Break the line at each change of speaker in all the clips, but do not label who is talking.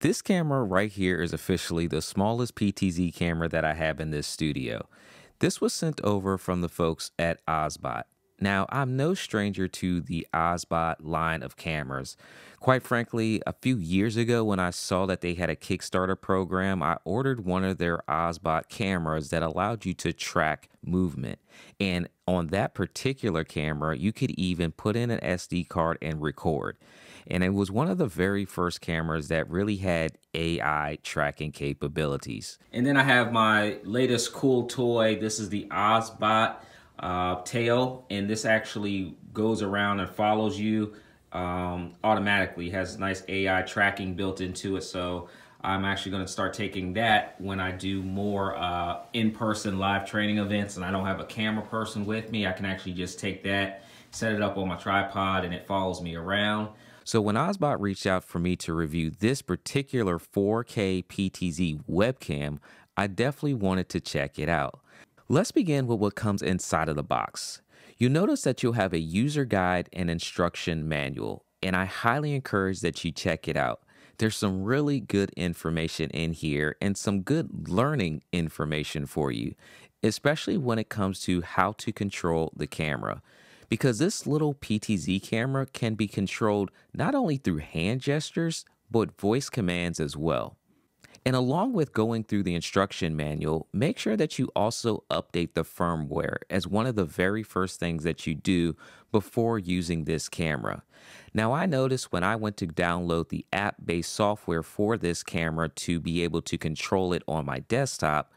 This camera right here is officially the smallest PTZ camera that I have in this studio. This was sent over from the folks at OBSBOT. Now, I'm no stranger to the OBSBOT line of cameras. Quite frankly, a few years ago when I saw that they had a Kickstarter program, I ordered one of their OBSBOT cameras that allowed you to track movement. And on that particular camera, you could even put in an SD card and record. And it was one of the very first cameras that really had AI tracking capabilities. And then I have my latest cool toy. This is the OBSBOT uh, tail, and this actually goes around and follows you um, automatically. It has nice AI tracking built into it, so I'm actually going to start taking that when I do more uh, in-person live training events and I don't have a camera person with me. I can actually just take that, set it up on my tripod, and it follows me around. So when OBSBOT reached out for me to review this particular 4K PTZ webcam, I definitely wanted to check it out. Let's begin with what comes inside of the box. You'll notice that you'll have a user guide and instruction manual, and I highly encourage that you check it out. There's some really good information in here and some good learning information for you, especially when it comes to how to control the camera. Because this little PTZ camera can be controlled not only through hand gestures, but voice commands as well. And along with going through the instruction manual, make sure that you also update the firmware as one of the very first things that you do before using this camera. Now, I noticed when I went to download the app based software for this camera to be able to control it on my desktop,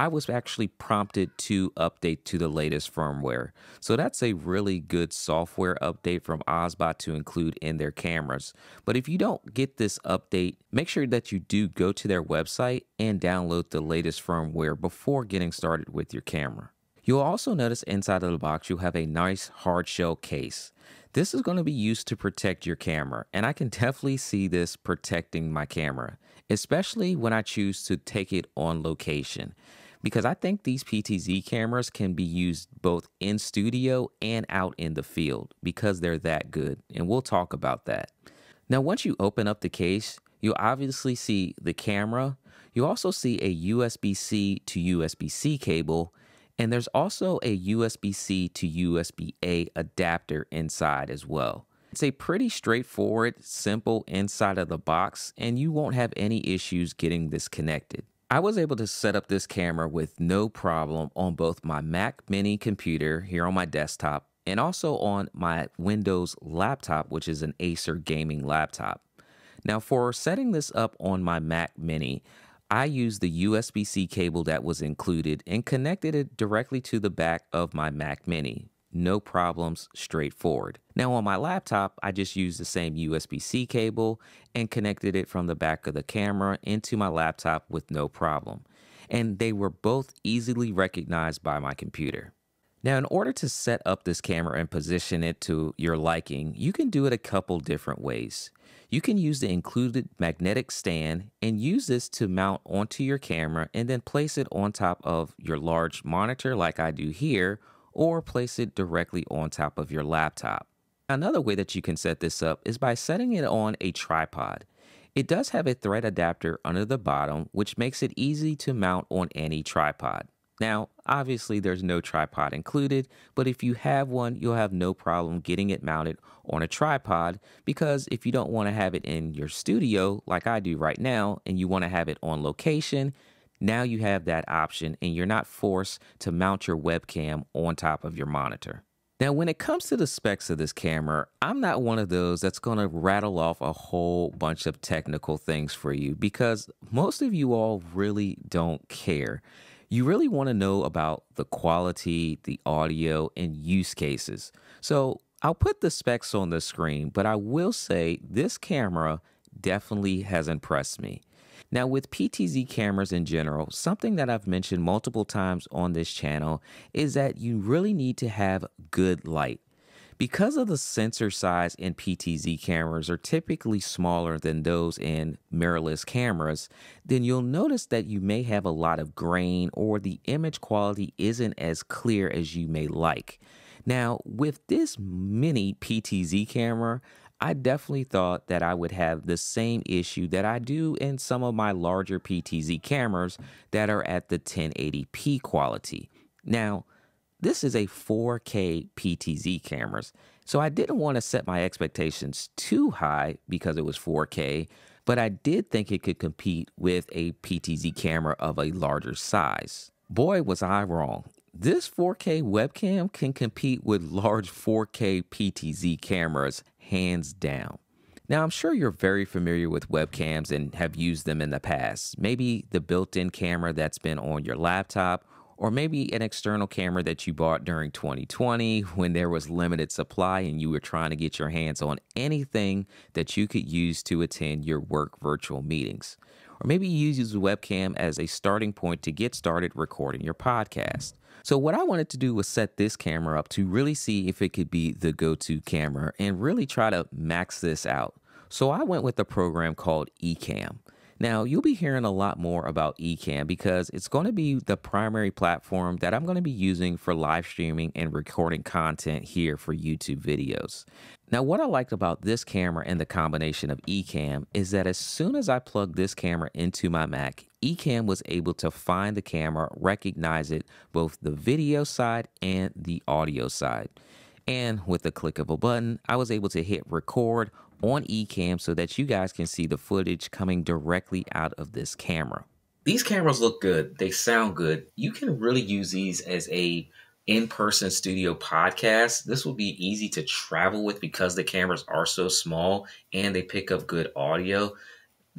I was actually prompted to update to the latest firmware. So that's a really good software update from OBSBOT to include in their cameras. But if you don't get this update, make sure that you do go to their website and download the latest firmware before getting started with your camera. You'll also notice inside of the box you'll have a nice hard shell case. This is going to be used to protect your camera, and I can definitely see this protecting my camera, especially when I choose to take it on location because I think these PTZ cameras can be used both in studio and out in the field because they're that good. And we'll talk about that. Now, once you open up the case, you'll obviously see the camera. You also see a USB C to USB C cable, and there's also a USB C to USB A adapter inside as well. It's a pretty straightforward, simple inside of the box, and you won't have any issues getting this connected. I was able to set up this camera with no problem on both my Mac mini computer here on my desktop and also on my Windows laptop, which is an Acer gaming laptop. Now, for setting this up on my Mac mini, I used the USB C cable that was included and connected it directly to the back of my Mac mini no problems, straightforward. Now on my laptop, I just used the same USB-C cable and connected it from the back of the camera into my laptop with no problem. And they were both easily recognized by my computer. Now, in order to set up this camera and position it to your liking, you can do it a couple different ways. You can use the included magnetic stand and use this to mount onto your camera and then place it on top of your large monitor like I do here or place it directly on top of your laptop. Another way that you can set this up is by setting it on a tripod. It does have a thread adapter under the bottom, which makes it easy to mount on any tripod. Now, obviously there's no tripod included, but if you have one, you'll have no problem getting it mounted on a tripod because if you don't want to have it in your studio like I do right now and you want to have it on location, now you have that option and you're not forced to mount your webcam on top of your monitor. Now, when it comes to the specs of this camera, I'm not one of those that's going to rattle off a whole bunch of technical things for you because most of you all really don't care. You really want to know about the quality, the audio, and use cases. So I'll put the specs on the screen, but I will say this camera definitely has impressed me. Now, with PTZ cameras in general, something that I've mentioned multiple times on this channel is that you really need to have good light. Because of the sensor size in PTZ cameras are typically smaller than those in mirrorless cameras, then you'll notice that you may have a lot of grain or the image quality isn't as clear as you may like. Now, with this mini PTZ camera, I definitely thought that I would have the same issue that I do in some of my larger PTZ cameras that are at the 1080p quality. Now, this is a 4K PTZ cameras, so I didn't want to set my expectations too high because it was 4K, but I did think it could compete with a PTZ camera of a larger size. Boy, was I wrong. This 4K webcam can compete with large 4K PTZ cameras hands down. Now, I'm sure you're very familiar with webcams and have used them in the past. Maybe the built in camera that's been on your laptop, or maybe an external camera that you bought during 2020 when there was limited supply and you were trying to get your hands on anything that you could use to attend your work virtual meetings. Or maybe you use a webcam as a starting point to get started recording your podcast. So, what I wanted to do was set this camera up to really see if it could be the go to camera and really try to max this out. So, I went with a program called Ecamm. Now, you'll be hearing a lot more about Ecamm because it's going to be the primary platform that I'm going to be using for live streaming and recording content here for YouTube videos. Now, what I liked about this camera and the combination of Ecamm is that as soon as I plugged this camera into my Mac, Ecamm was able to find the camera, recognize it, both the video side and the audio side. And with the click of a button, I was able to hit record on Ecamm so that you guys can see the footage coming directly out of this camera. These cameras look good. They sound good. You can really use these as a in-person studio podcast. This will be easy to travel with because the cameras are so small and they pick up good audio.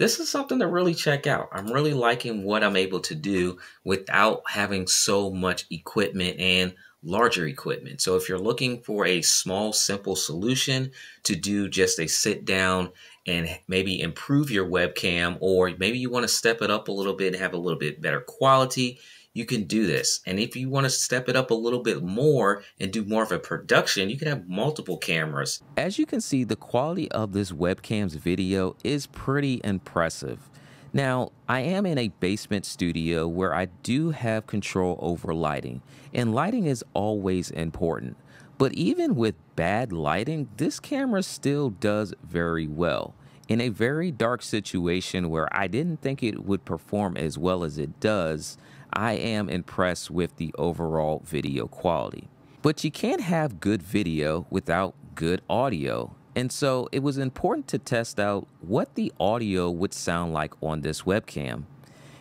This is something to really check out. I'm really liking what I'm able to do without having so much equipment and larger equipment. So if you're looking for a small, simple solution to do just a sit down and maybe improve your webcam, or maybe you want to step it up a little bit and have a little bit better quality, you can do this. And if you want to step it up a little bit more and do more of a production, you can have multiple cameras. As you can see, the quality of this webcam's video is pretty impressive. Now, I am in a basement studio where I do have control over lighting, and lighting is always important. But even with bad lighting, this camera still does very well. In a very dark situation where I didn't think it would perform as well as it does, I am impressed with the overall video quality. But you can't have good video without good audio. And so it was important to test out what the audio would sound like on this webcam.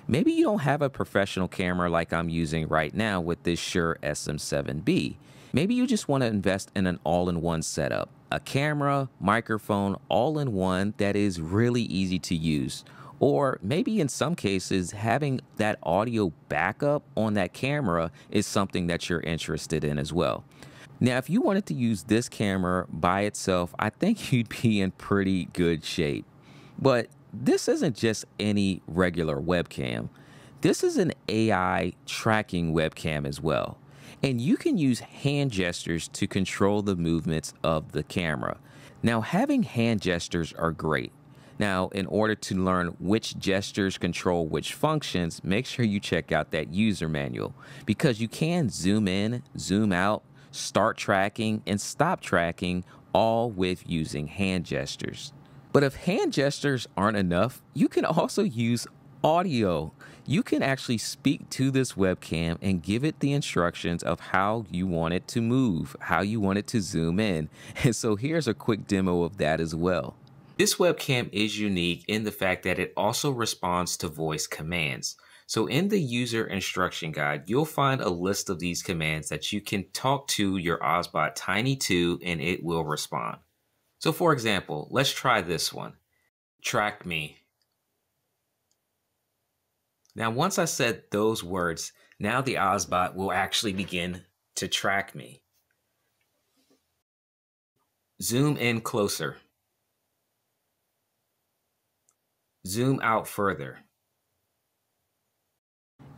Maybe you don't have a professional camera like I'm using right now with this Shure SM7B. Maybe you just want to invest in an all in one setup a camera, microphone, all in one that is really easy to use. Or maybe in some cases, having that audio backup on that camera is something that you're interested in as well. Now, if you wanted to use this camera by itself, I think you'd be in pretty good shape. But this isn't just any regular webcam. This is an AI tracking webcam as well. And you can use hand gestures to control the movements of the camera. Now, having hand gestures are great. Now, in order to learn which gestures control which functions, make sure you check out that user manual because you can zoom in, zoom out, start tracking, and stop tracking all with using hand gestures. But if hand gestures aren't enough, you can also use audio. You can actually speak to this webcam and give it the instructions of how you want it to move, how you want it to zoom in. And so here's a quick demo of that as well. This webcam is unique in the fact that it also responds to voice commands. So in the user instruction guide, you'll find a list of these commands that you can talk to your OBSBOT Tiny 2 and it will respond. So for example, let's try this one. Track me. Now once I said those words, now the OBSBOT will actually begin to track me. Zoom in closer. Zoom out further.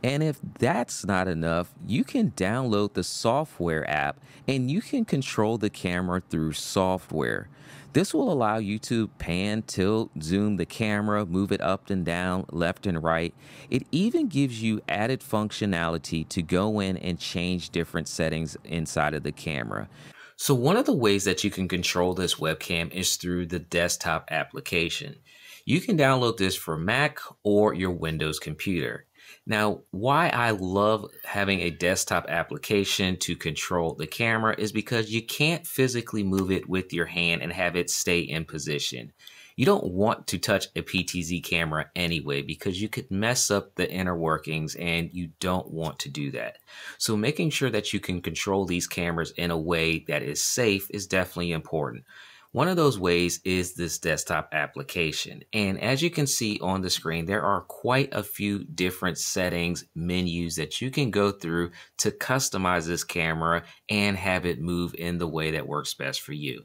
And if that's not enough, you can download the software app and you can control the camera through software. This will allow you to pan, tilt, zoom the camera, move it up and down, left and right. It even gives you added functionality to go in and change different settings inside of the camera. So one of the ways that you can control this webcam is through the desktop application. You can download this for Mac or your Windows computer. Now, why I love having a desktop application to control the camera is because you can't physically move it with your hand and have it stay in position. You don't want to touch a PTZ camera anyway because you could mess up the inner workings and you don't want to do that. So making sure that you can control these cameras in a way that is safe is definitely important. One of those ways is this desktop application. And as you can see on the screen, there are quite a few different settings, menus that you can go through to customize this camera and have it move in the way that works best for you.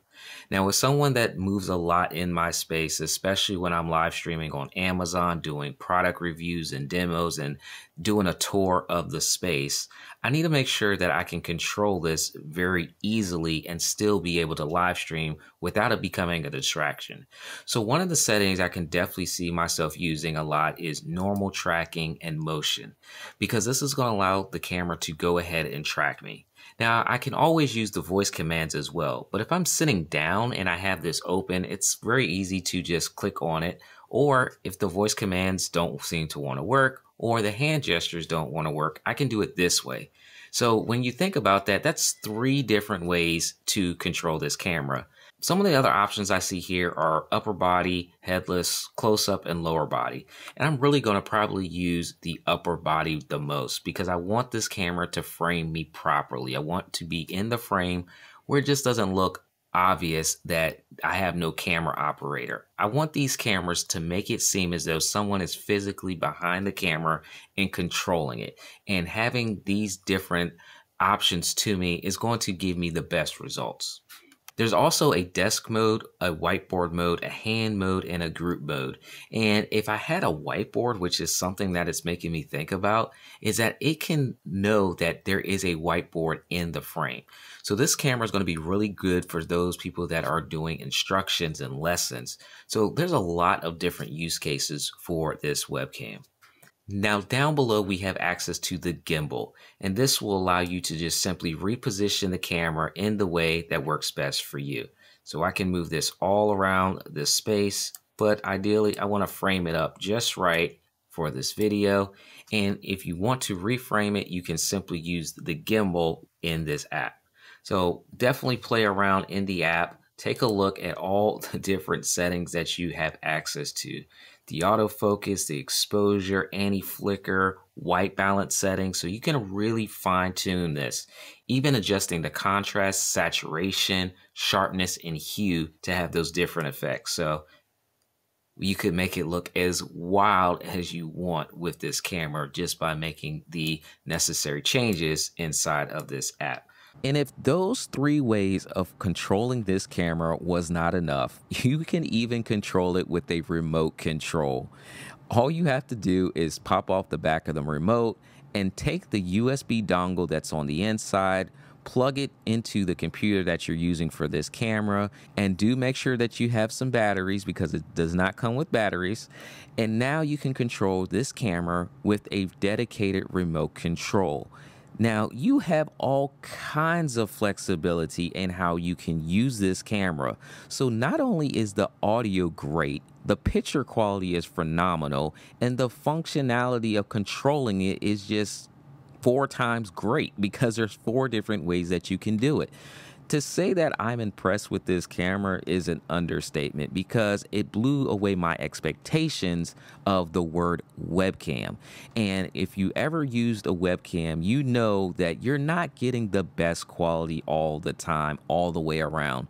Now, as someone that moves a lot in my space, especially when I'm live streaming on Amazon, doing product reviews and demos and doing a tour of the space, I need to make sure that I can control this very easily and still be able to live stream without it becoming a distraction. So, one of the settings I can definitely see myself using a lot is normal tracking and motion, because this is going to allow the camera to go ahead and track me. Now I can always use the voice commands as well, but if I'm sitting down and I have this open, it's very easy to just click on it. Or if the voice commands don't seem to want to work or the hand gestures don't want to work, I can do it this way. So when you think about that, that's three different ways to control this camera. Some of the other options I see here are upper body, headless, close up, and lower body. And I'm really going to probably use the upper body the most because I want this camera to frame me properly. I want to be in the frame where it just doesn't look obvious that I have no camera operator. I want these cameras to make it seem as though someone is physically behind the camera and controlling it. And having these different options to me is going to give me the best results. There's also a desk mode, a whiteboard mode, a hand mode, and a group mode. And if I had a whiteboard, which is something that it's making me think about, is that it can know that there is a whiteboard in the frame. So this camera is going to be really good for those people that are doing instructions and lessons. So there's a lot of different use cases for this webcam. Now down below we have access to the gimbal and this will allow you to just simply reposition the camera in the way that works best for you. So I can move this all around this space but ideally I want to frame it up just right for this video and if you want to reframe it you can simply use the gimbal in this app. So definitely play around in the app take a look at all the different settings that you have access to the autofocus, the exposure, anti-flicker, white balance settings. So you can really fine tune this, even adjusting the contrast, saturation, sharpness, and hue to have those different effects. So you could make it look as wild as you want with this camera just by making the necessary changes inside of this app. And if those three ways of controlling this camera was not enough, you can even control it with a remote control. All you have to do is pop off the back of the remote and take the USB dongle that's on the inside, plug it into the computer that you're using for this camera, and do make sure that you have some batteries because it does not come with batteries. And now you can control this camera with a dedicated remote control. Now, you have all kinds of flexibility in how you can use this camera. So, not only is the audio great, the picture quality is phenomenal, and the functionality of controlling it is just four times great because there's four different ways that you can do it to say that I'm impressed with this camera is an understatement because it blew away my expectations of the word webcam. And if you ever used a webcam, you know that you're not getting the best quality all the time, all the way around.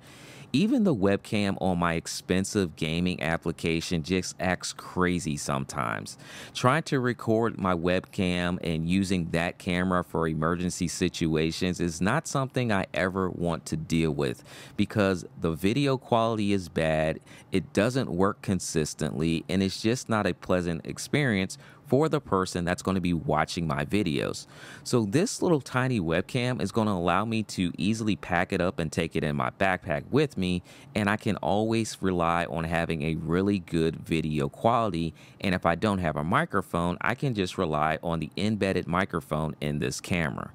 Even the webcam on my expensive gaming application just acts crazy sometimes. Trying to record my webcam and using that camera for emergency situations is not something I ever want to deal with because the video quality is bad, it doesn't work consistently, and it's just not a pleasant experience for the person that's going to be watching my videos. So this little tiny webcam is going to allow me to easily pack it up and take it in my backpack with me and I can always rely on having a really good video quality and if I don't have a microphone I can just rely on the embedded microphone in this camera.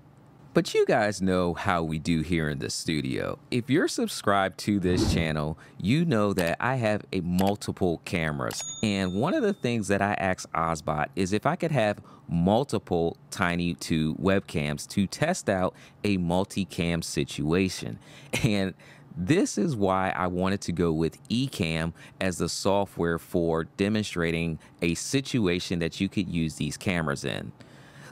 But you guys know how we do here in the studio. If you're subscribed to this channel, you know that I have a multiple cameras. And one of the things that I asked OBSBOT is if I could have multiple Tiny 2 webcams to test out a multicam situation. And this is why I wanted to go with Ecamm as the software for demonstrating a situation that you could use these cameras in.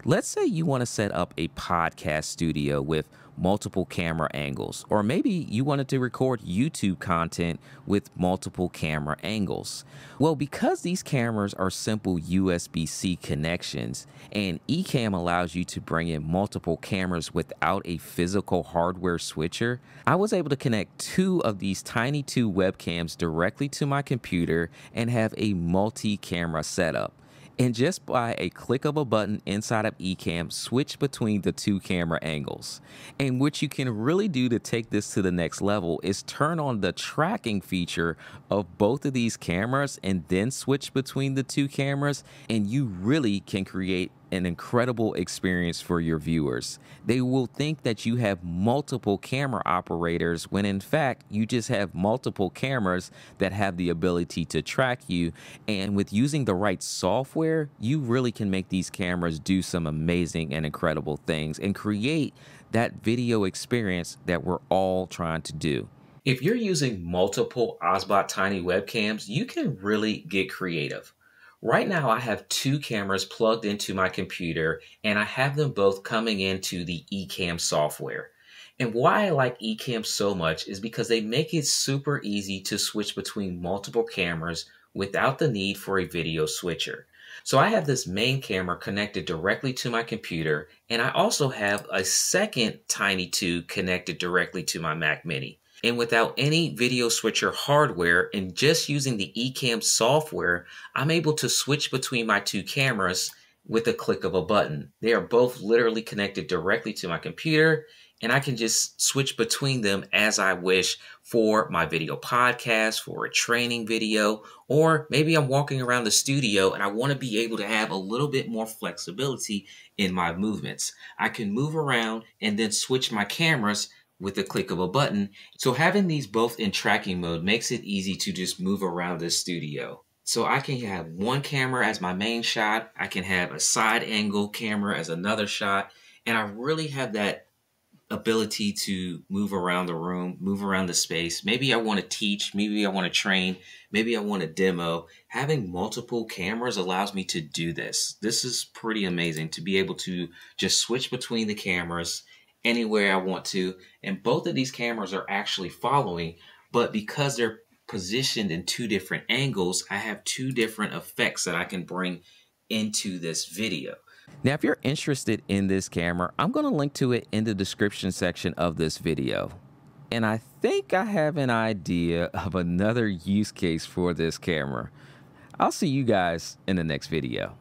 Let's say you want to set up a podcast studio with multiple camera angles, or maybe you wanted to record YouTube content with multiple camera angles. Well, because these cameras are simple USB C connections and Ecamm allows you to bring in multiple cameras without a physical hardware switcher, I was able to connect two of these Tiny 2 webcams directly to my computer and have a multi camera setup and just by a click of a button inside of Ecamm, switch between the two camera angles. And what you can really do to take this to the next level is turn on the tracking feature of both of these cameras and then switch between the two cameras, and you really can create an incredible experience for your viewers. They will think that you have multiple camera operators when in fact you just have multiple cameras that have the ability to track you. And with using the right software, you really can make these cameras do some amazing and incredible things and create that video experience that we're all trying to do. If you're using multiple OBSBOT Tiny webcams, you can really get creative. Right now, I have two cameras plugged into my computer and I have them both coming into the Ecamm software. And why I like Ecamm so much is because they make it super easy to switch between multiple cameras without the need for a video switcher. So I have this main camera connected directly to my computer, and I also have a second Tiny 2 connected directly to my Mac Mini. And without any video switcher hardware and just using the Ecamm software, I'm able to switch between my two cameras with a click of a button. They are both literally connected directly to my computer and I can just switch between them as I wish for my video podcast, for a training video, or maybe I'm walking around the studio and I want to be able to have a little bit more flexibility in my movements. I can move around and then switch my cameras with the click of a button. So having these both in tracking mode makes it easy to just move around the studio. So I can have one camera as my main shot. I can have a side angle camera as another shot. And I really have that ability to move around the room, move around the space. Maybe I want to teach, maybe I want to train, maybe I want to demo. Having multiple cameras allows me to do this. This is pretty amazing to be able to just switch between the cameras anywhere I want to. And both of these cameras are actually following, but because they're positioned in two different angles, I have two different effects that I can bring into this video. Now, if you're interested in this camera, I'm going to link to it in the description section of this video. And I think I have an idea of another use case for this camera. I'll see you guys in the next video.